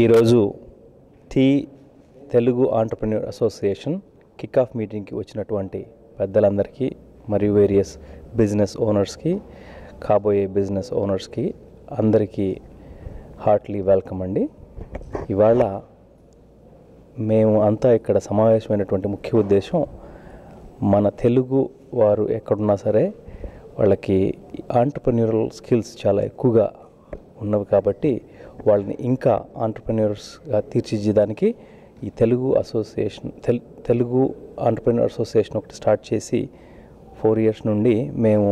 ఈరోజు T Telugu entrepreneur association kick off మీటింగ్కి వచ్చినటువంటి పెద్దలందరికీ మరియు వేరియస్ బిజినెస్ ఓనర్స్కి కాబోయే బిజినెస్ ఓనర్స్కి అందరికీ హార్ట్లీ వెల్కమ్ అండి. ఇవాళ మేము అంతా ఇక్కడ సమావేశమైనటువంటి ముఖ్య ఉద్దేశం మన తెలుగు వారు ఎక్కడున్నా సరే వాళ్ళకి ఆంటర్ప్రెన్యూరల్ స్కిల్స్ చాలా ఎక్కువగా ఉన్నవి కాబట్టి వాళ్ళని ఇంకా ఆంటర్ప్రెన్యూర్స్గా తీర్చిదిద్దడానికి ఈ తెలుగు అసోసియేషన్ తెల్ తెలుగు ఆంటర్ప్రెన్యూర్ అసోసియేషన్ ఒకటి స్టార్ట్ చేసి ఫోర్ ఇయర్స్ నుండి మేము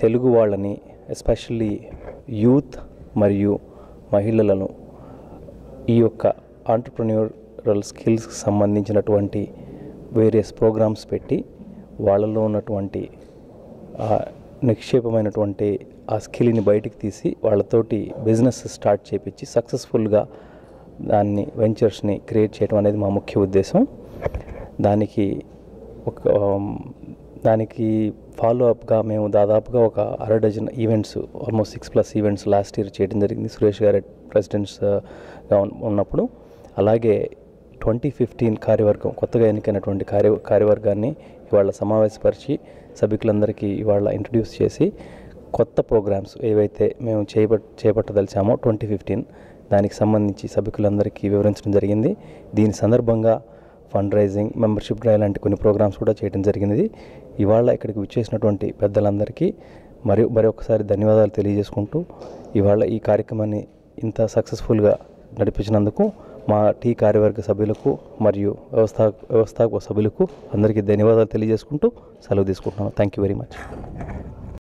తెలుగు వాళ్ళని ఎస్పెషల్లీ యూత్ మరియు మహిళలను ఈ యొక్క ఆంటర్ప్రెన్యూరల్ స్కిల్స్కి సంబంధించినటువంటి వేరియస్ ప్రోగ్రామ్స్ పెట్టి వాళ్ళలో ఉన్నటువంటి నిక్షేపమైనటువంటి ఆ స్కిల్ని బయటికి తీసి వాళ్ళతోటి బిజినెస్ స్టార్ట్ చేపించి సక్సెస్ఫుల్గా దాన్ని వెంచర్స్ని క్రియేట్ చేయడం అనేది మా ముఖ్య ఉద్దేశం. దానికి ఒక దానికి ఫాలో అప్గా మేము దాదాపుగా ఒక అర dozen events almost six plus events last year చేయడం జరిగింది. సురేష్ గారి ప్రెసిడెంట్స్గా ఉన్నప్పుడు. అలాగే ట్వంటీ ఫిఫ్టీన్ కార్యవర్గం కొత్తగా ఎన్నికైనటువంటి కార్య కార్యవర్గాన్ని ఇవాళ సమావేశపరిచి సభ్యులందరికీ ఇవాళ ఇంట్రడ్యూస్ చేసి కొత్త ప్రోగ్రామ్స్ ఏవైతే మేము చేపట్ చేపట్టదలిచామో ట్వంటీ ఫిఫ్టీన్ దానికి సంబంధించి సభ్యులందరికీ వివరించడం జరిగింది. దీని సందర్భంగా ఫండ్ రైజింగ్ మెంబర్షిప్ డ్రైవ్ లాంటి కొన్ని ప్రోగ్రామ్స్ కూడా చేయడం జరిగింది. ఇవాళ ఇక్కడికి విచ్చేసినటువంటి పెద్దలందరికీ మరియు మరొకసారి ధన్యవాదాలు తెలియజేసుకుంటూ ఇవాళ ఈ కార్యక్రమాన్ని ఇంత సక్సెస్ఫుల్గా నడిపించినందుకు మా టీ కార్యవర్గ సభ్యులకు మరియు వ్యవస్థా వ్యవస్థాపక సభ్యులకు అందరికీ ధన్యవాదాలు తెలియజేసుకుంటూ సెలవు తీసుకుంటున్నాను థ్యాంక్ యూ వెరీ మచ్